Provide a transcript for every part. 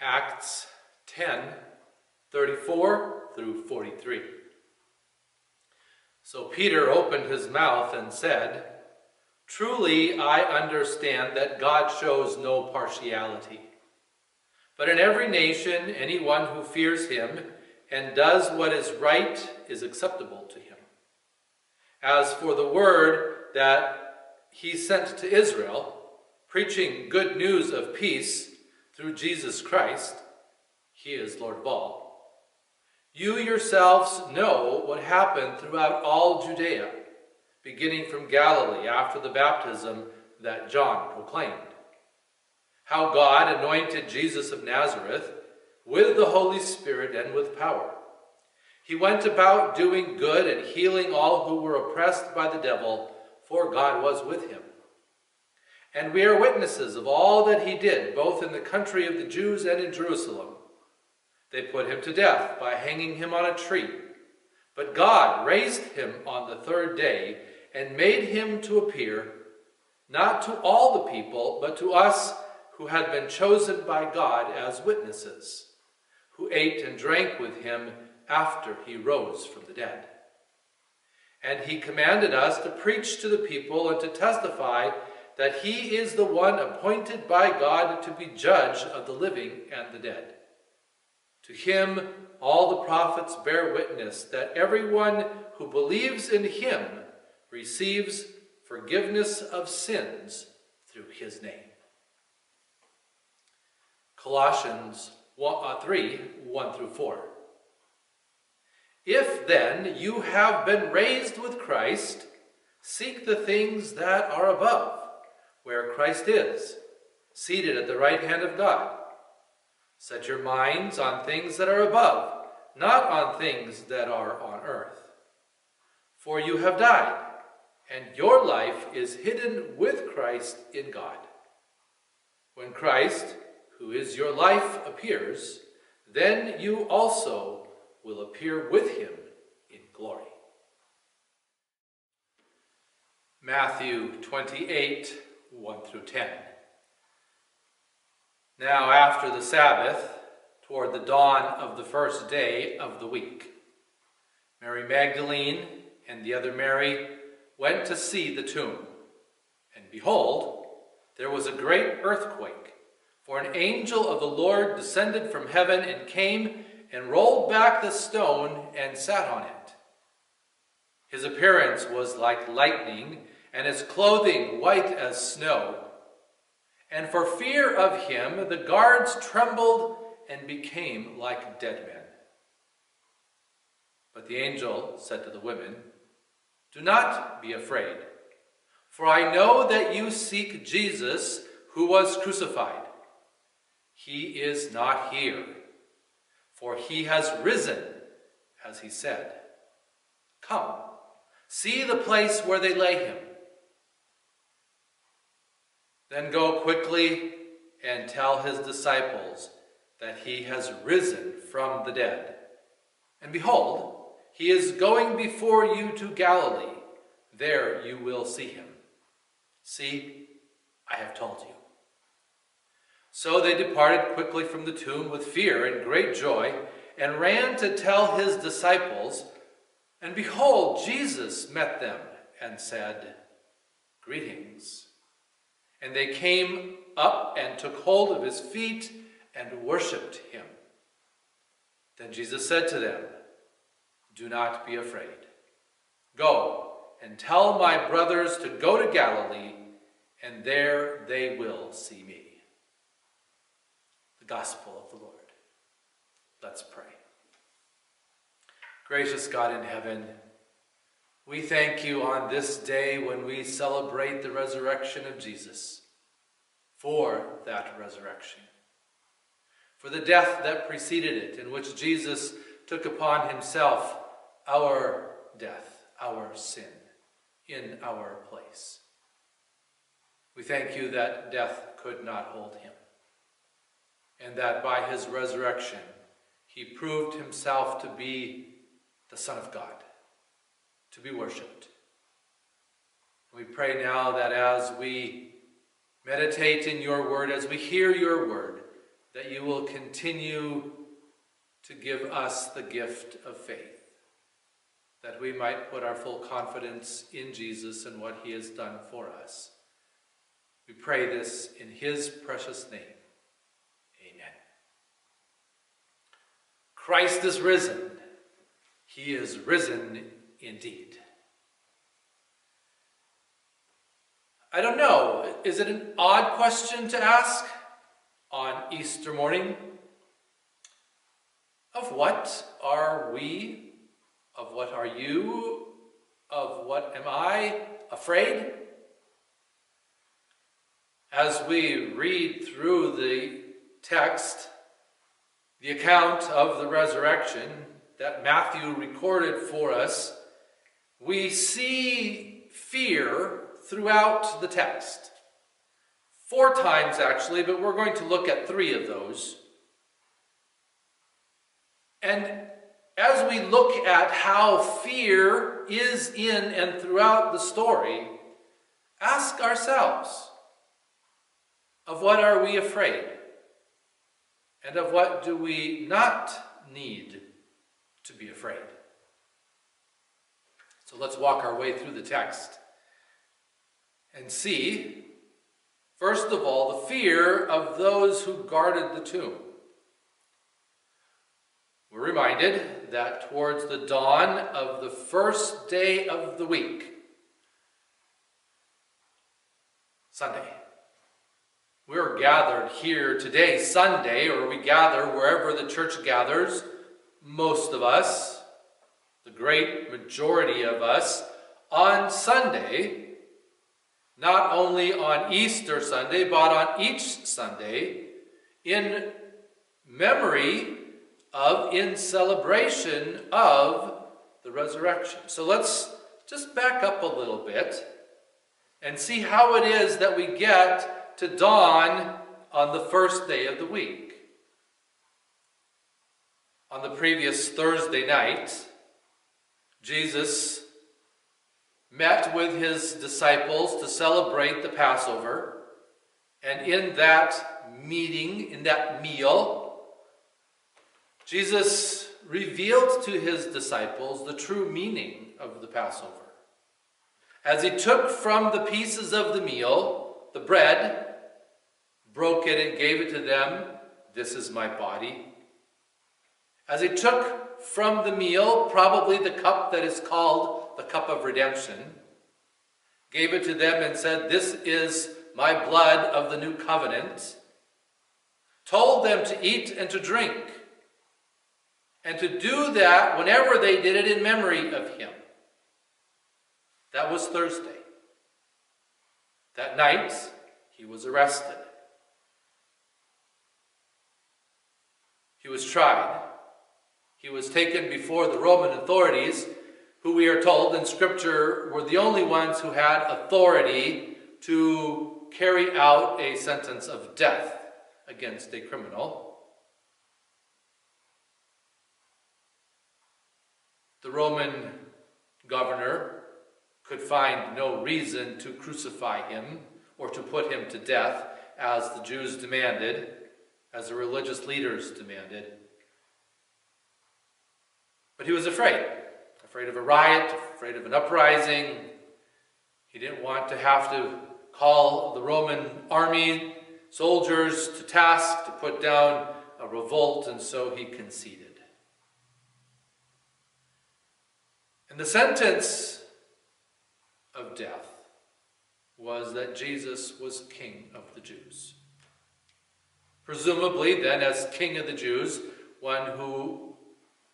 Acts 10 34 through 43. So Peter opened his mouth and said, Truly I understand that God shows no partiality. But in every nation, anyone who fears him and does what is right is acceptable to him. As for the word that he sent to Israel, preaching good news of peace through Jesus Christ, he is Lord of all. You yourselves know what happened throughout all Judea, beginning from Galilee after the baptism that John proclaimed. How God anointed Jesus of Nazareth with the Holy Spirit and with power. He went about doing good and healing all who were oppressed by the devil, for God was with him. And we are witnesses of all that he did, both in the country of the Jews and in Jerusalem they put him to death by hanging him on a tree. But God raised him on the third day and made him to appear, not to all the people, but to us who had been chosen by God as witnesses, who ate and drank with him after he rose from the dead. And he commanded us to preach to the people and to testify that he is the one appointed by God to be judge of the living and the dead. To him, all the prophets bear witness that everyone who believes in him receives forgiveness of sins through his name. Colossians uh, 3 1 through 4. If then you have been raised with Christ, seek the things that are above, where Christ is, seated at the right hand of God. Set your minds on things that are above, not on things that are on earth. For you have died, and your life is hidden with Christ in God. When Christ, who is your life, appears, then you also will appear with him in glory. Matthew 28 1 through 10. Now, after the Sabbath, toward the dawn of the first day of the week, Mary Magdalene and the other Mary went to see the tomb. And behold, there was a great earthquake, for an angel of the Lord descended from heaven and came and rolled back the stone and sat on it. His appearance was like lightning, and his clothing white as snow. And for fear of him, the guards trembled and became like dead men. But the angel said to the women, Do not be afraid, for I know that you seek Jesus who was crucified. He is not here, for he has risen, as he said. Come, see the place where they lay him. Then go quickly and tell his disciples that he has risen from the dead. And behold, he is going before you to Galilee. There you will see him. See, I have told you. So they departed quickly from the tomb with fear and great joy, and ran to tell his disciples. And behold, Jesus met them and said, Greetings. And they came up and took hold of his feet and worshipped him. Then Jesus said to them, Do not be afraid. Go and tell my brothers to go to Galilee, and there they will see me. The Gospel of the Lord. Let's pray. Gracious God in heaven, we thank you on this day when we celebrate the resurrection of Jesus for that resurrection, for the death that preceded it, in which Jesus took upon himself our death, our sin, in our place. We thank you that death could not hold him, and that by his resurrection he proved himself to be the Son of God to be worshiped. We pray now that as we meditate in your word, as we hear your word, that you will continue to give us the gift of faith, that we might put our full confidence in Jesus and what he has done for us. We pray this in his precious name. Amen. Christ is risen. He is risen indeed. I don't know. Is it an odd question to ask on Easter morning? Of what are we? Of what are you? Of what am I afraid? As we read through the text, the account of the resurrection that Matthew recorded for us, we see fear throughout the text. Four times, actually, but we're going to look at three of those. And as we look at how fear is in and throughout the story, ask ourselves of what are we afraid? And of what do we not need to be afraid? So let's walk our way through the text and see, first of all, the fear of those who guarded the tomb. We're reminded that towards the dawn of the first day of the week, Sunday, we're gathered here today, Sunday, or we gather wherever the church gathers, most of us, the great majority of us, on Sunday not only on Easter Sunday, but on each Sunday, in memory of, in celebration of the resurrection. So let's just back up a little bit and see how it is that we get to dawn on the first day of the week. On the previous Thursday night, Jesus met with his disciples to celebrate the Passover. And in that meeting, in that meal, Jesus revealed to his disciples the true meaning of the Passover. As he took from the pieces of the meal, the bread, broke it and gave it to them, this is my body. As he took from the meal, probably the cup that is called the cup of redemption, gave it to them and said, This is my blood of the new covenant, told them to eat and to drink, and to do that whenever they did it in memory of him. That was Thursday. That night, he was arrested. He was tried. He was taken before the Roman authorities who we are told in Scripture were the only ones who had authority to carry out a sentence of death against a criminal. The Roman governor could find no reason to crucify him or to put him to death as the Jews demanded, as the religious leaders demanded. But he was afraid afraid of a riot, afraid of an uprising. He didn't want to have to call the Roman army soldiers to task to put down a revolt, and so he conceded. And the sentence of death was that Jesus was king of the Jews. Presumably, then, as king of the Jews, one who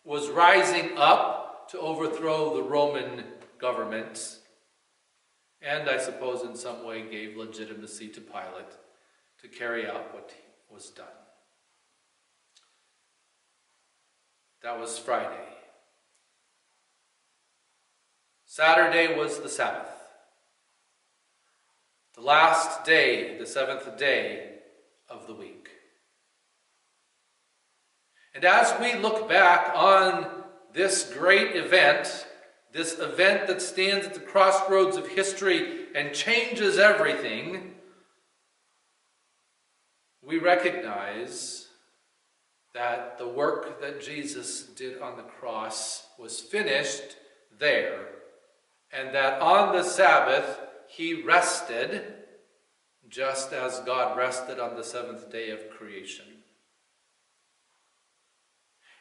was rising up to overthrow the Roman government, and I suppose in some way gave legitimacy to Pilate to carry out what was done. That was Friday. Saturday was the Sabbath. The last day, the seventh day of the week. And as we look back on this great event, this event that stands at the crossroads of history and changes everything, we recognize that the work that Jesus did on the cross was finished there, and that on the Sabbath he rested just as God rested on the seventh day of creation.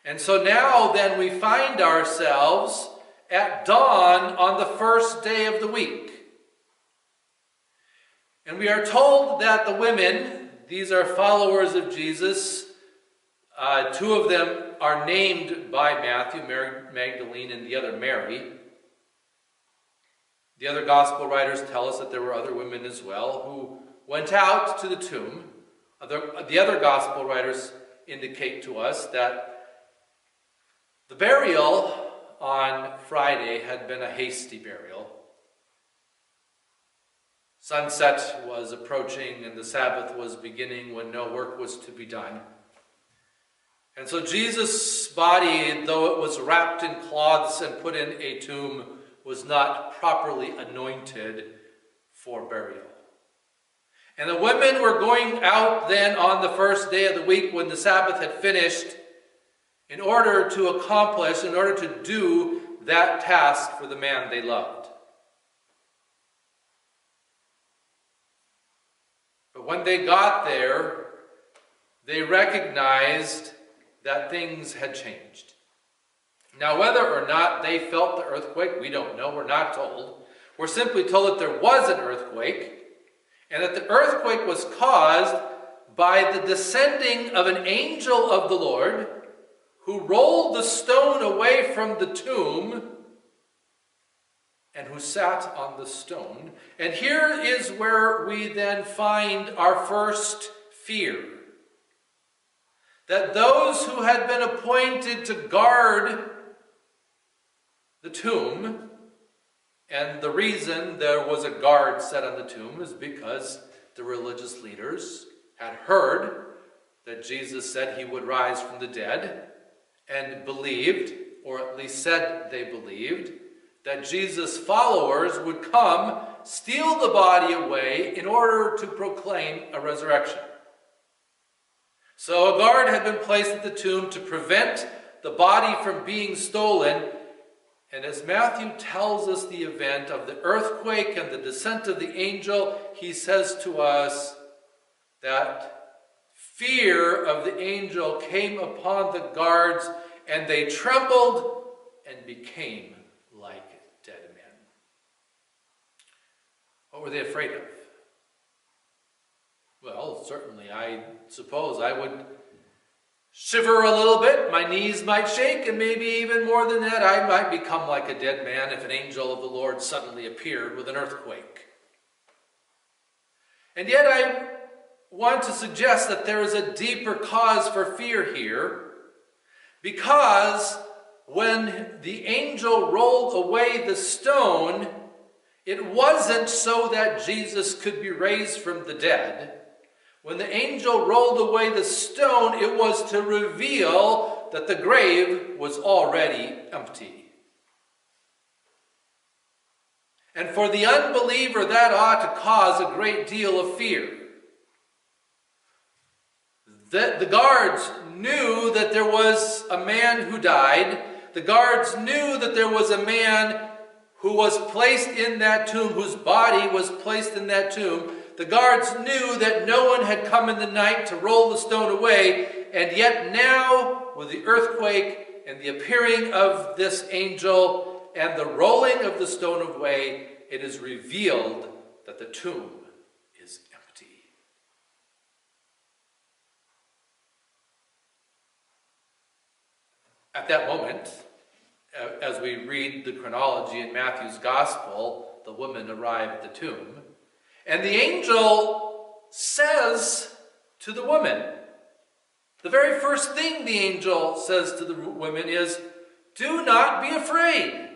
And so now then we find ourselves at dawn on the first day of the week. And we are told that the women, these are followers of Jesus, uh, two of them are named by Matthew, Mary Magdalene and the other Mary. The other gospel writers tell us that there were other women as well who went out to the tomb. The other gospel writers indicate to us that the burial on Friday had been a hasty burial. Sunset was approaching and the Sabbath was beginning when no work was to be done. And so Jesus' body, though it was wrapped in cloths and put in a tomb, was not properly anointed for burial. And the women were going out then on the first day of the week when the Sabbath had finished in order to accomplish, in order to do that task for the man they loved. But when they got there, they recognized that things had changed. Now, whether or not they felt the earthquake, we don't know. We're not told. We're simply told that there was an earthquake and that the earthquake was caused by the descending of an angel of the Lord who rolled the stone away from the tomb and who sat on the stone. And here is where we then find our first fear. That those who had been appointed to guard the tomb and the reason there was a guard set on the tomb is because the religious leaders had heard that Jesus said he would rise from the dead and believed, or at least said they believed, that Jesus' followers would come, steal the body away in order to proclaim a resurrection. So a guard had been placed at the tomb to prevent the body from being stolen and as Matthew tells us the event of the earthquake and the descent of the angel, he says to us that fear of the angel came upon the guards, and they trembled and became like dead men. What were they afraid of? Well, certainly, I suppose I would shiver a little bit, my knees might shake, and maybe even more than that, I might become like a dead man if an angel of the Lord suddenly appeared with an earthquake. And yet, I want to suggest that there is a deeper cause for fear here, because when the angel rolled away the stone, it wasn't so that Jesus could be raised from the dead. When the angel rolled away the stone, it was to reveal that the grave was already empty. And for the unbeliever, that ought to cause a great deal of fear. The, the guards knew that there was a man who died. The guards knew that there was a man who was placed in that tomb, whose body was placed in that tomb. The guards knew that no one had come in the night to roll the stone away, and yet now, with the earthquake and the appearing of this angel and the rolling of the stone away, it is revealed that the tomb is empty. At that moment, uh, as we read the chronology in Matthew's Gospel, the women arrive at the tomb. And the angel says to the woman, the very first thing the angel says to the women is, Do not be afraid.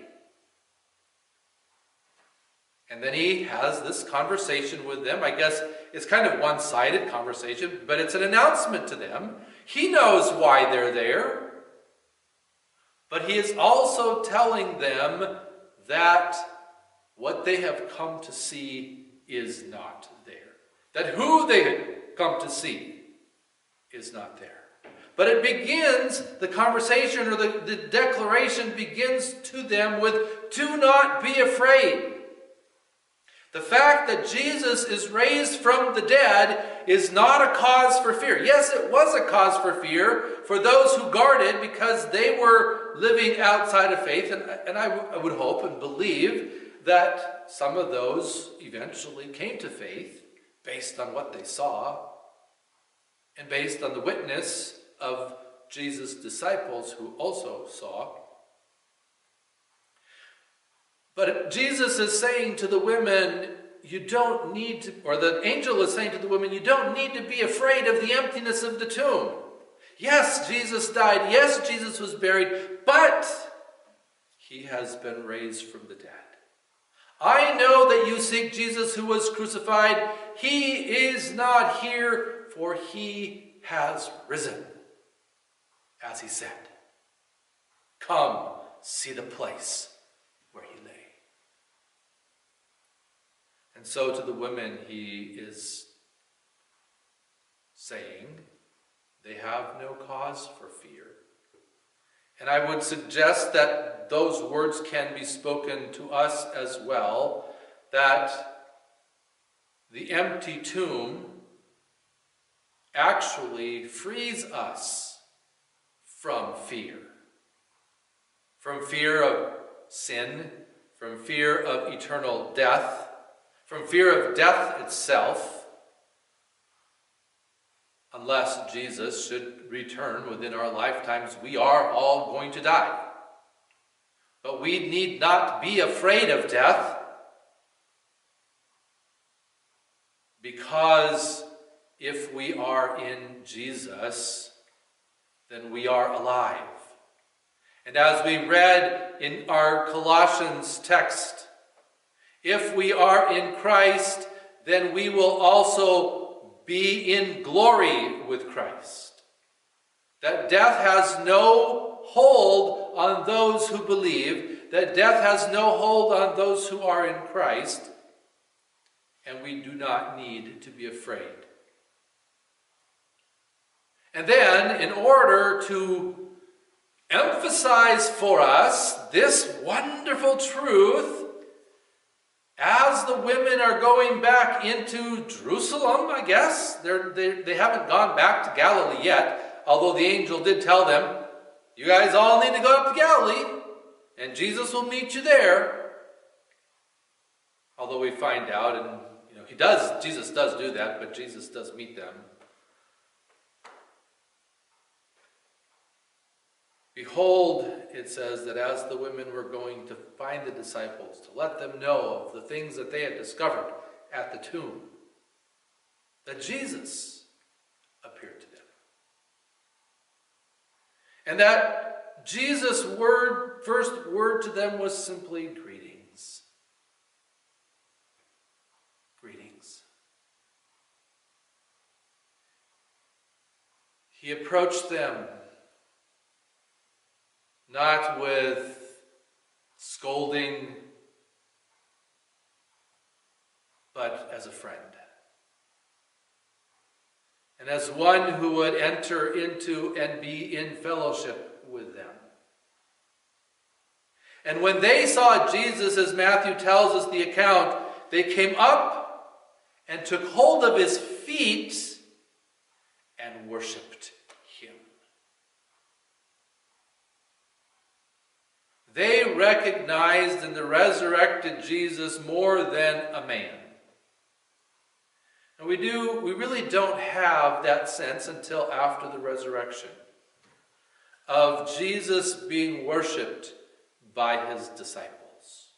And then he has this conversation with them. I guess it's kind of one sided conversation, but it's an announcement to them. He knows why they're there. But he is also telling them that what they have come to see is not there. That who they had come to see is not there. But it begins, the conversation or the, the declaration begins to them with, Do not be afraid. The fact that Jesus is raised from the dead is not a cause for fear. Yes, it was a cause for fear for those who guarded because they were living outside of faith. And, and I, w- I would hope and believe that some of those eventually came to faith based on what they saw and based on the witness of Jesus' disciples who also saw. But Jesus is saying to the women, you don't need to, or the angel is saying to the women, you don't need to be afraid of the emptiness of the tomb. Yes, Jesus died. Yes, Jesus was buried, but he has been raised from the dead. I know that you seek Jesus who was crucified. He is not here, for he has risen, as he said. Come, see the place where he lay. And so to the women, he is saying they have no cause for fear. And I would suggest that those words can be spoken to us as well, that the empty tomb actually frees us from fear. From fear of sin, from fear of eternal death, from fear of death itself, unless Jesus should return within our lifetimes, we are all going to die. But we need not be afraid of death because if we are in Jesus, then we are alive. And as we read in our Colossians text, if we are in Christ, then we will also be in glory with Christ. That death has no hold on those who believe, that death has no hold on those who are in Christ, and we do not need to be afraid. And then, in order to emphasize for us this wonderful truth, as the women are going back into Jerusalem, I guess, They're, they, they haven't gone back to Galilee yet, although the angel did tell them, you guys all need to go up to Galilee, and Jesus will meet you there. Although we find out, and you know, he does, Jesus does do that, but Jesus does meet them. Behold, it says that as the women were going to find the disciples, to let them know of the things that they had discovered at the tomb, that Jesus appeared to them. And that Jesus' word, first word to them was simply greetings. Greetings. He approached them not with scolding, but as a friend. And as one who would enter into and be in fellowship with them. And when they saw Jesus, as Matthew tells us the account, they came up and took hold of his feet and worshiped They recognized in the resurrected Jesus more than a man. And we do we really don't have that sense until after the resurrection of Jesus being worshiped by his disciples.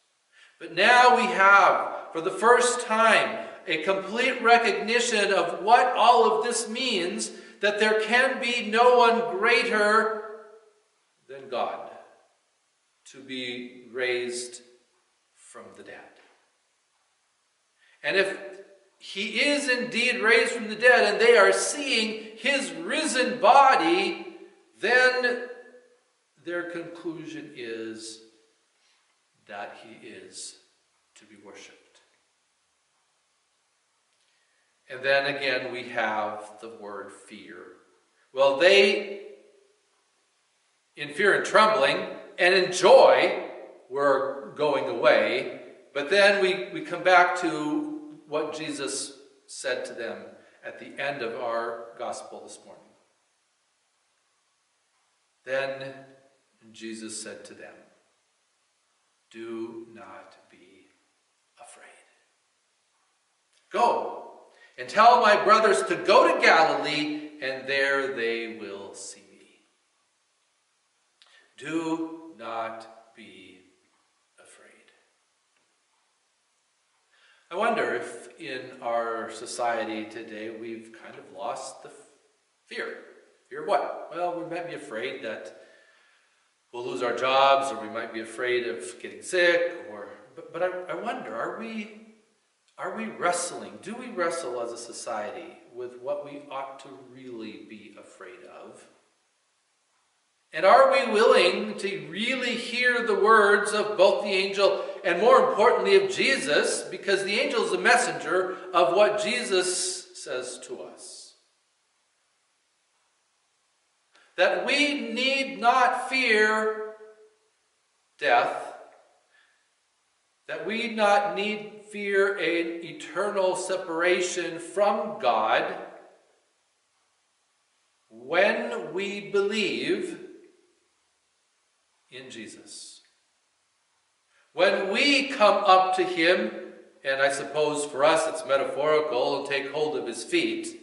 But now we have for the first time a complete recognition of what all of this means that there can be no one greater than God to be raised from the dead. And if he is indeed raised from the dead and they are seeing his risen body, then their conclusion is that he is to be worshiped. And then again, we have the word fear. Well, they in fear and trembling, and in joy, we're going away. But then we, we come back to what Jesus said to them at the end of our gospel this morning. Then Jesus said to them, Do not be afraid. Go and tell my brothers to go to Galilee, and there they will see me. Do not be afraid. I wonder if in our society today we've kind of lost the fear. Fear what? Well, we might be afraid that we'll lose our jobs, or we might be afraid of getting sick, or but, but I, I wonder, are we are we wrestling? Do we wrestle as a society with what we ought to really be afraid of? And are we willing to really hear the words of both the angel and more importantly of Jesus? Because the angel is a messenger of what Jesus says to us. That we need not fear death, that we not need fear an eternal separation from God when we believe in Jesus. When we come up to Him, and I suppose for us it's metaphorical, and take hold of His feet,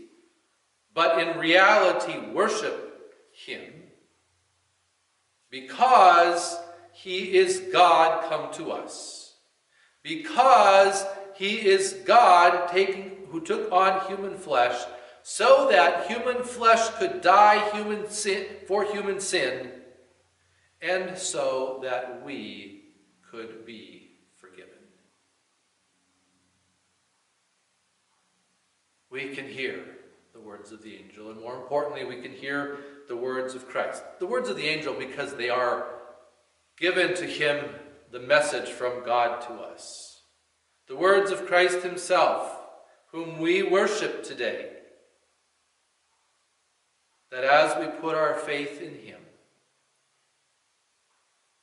but in reality worship Him because He is God come to us. Because He is God taking, who took on human flesh so that human flesh could die human sin, for human sin and so that we could be forgiven. We can hear the words of the angel, and more importantly, we can hear the words of Christ. The words of the angel because they are given to him the message from God to us. The words of Christ himself, whom we worship today. That as we put our faith in him,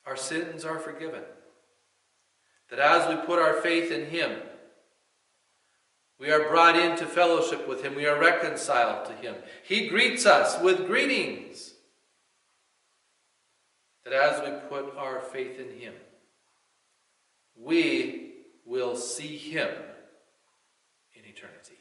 our sins are forgiven. That as we put our faith in Him, we are brought into fellowship with Him. We are reconciled to Him. He greets us with greetings. That as we put our faith in Him, we will see Him in eternity.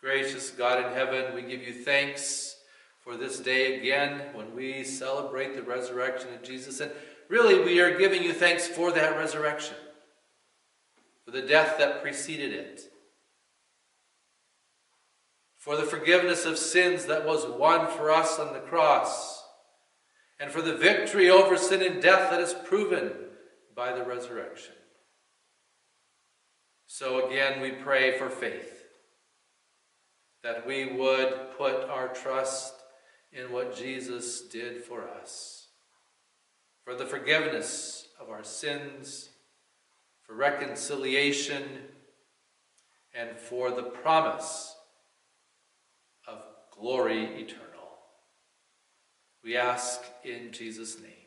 Gracious God in heaven, we give you thanks for this day again when we celebrate the resurrection of Jesus. And really, we are giving you thanks for that resurrection, for the death that preceded it, for the forgiveness of sins that was won for us on the cross, and for the victory over sin and death that is proven by the resurrection. So again, we pray for faith, that we would put our trust in what Jesus did for us, for the forgiveness of our sins, for reconciliation, and for the promise of glory eternal. We ask in Jesus' name.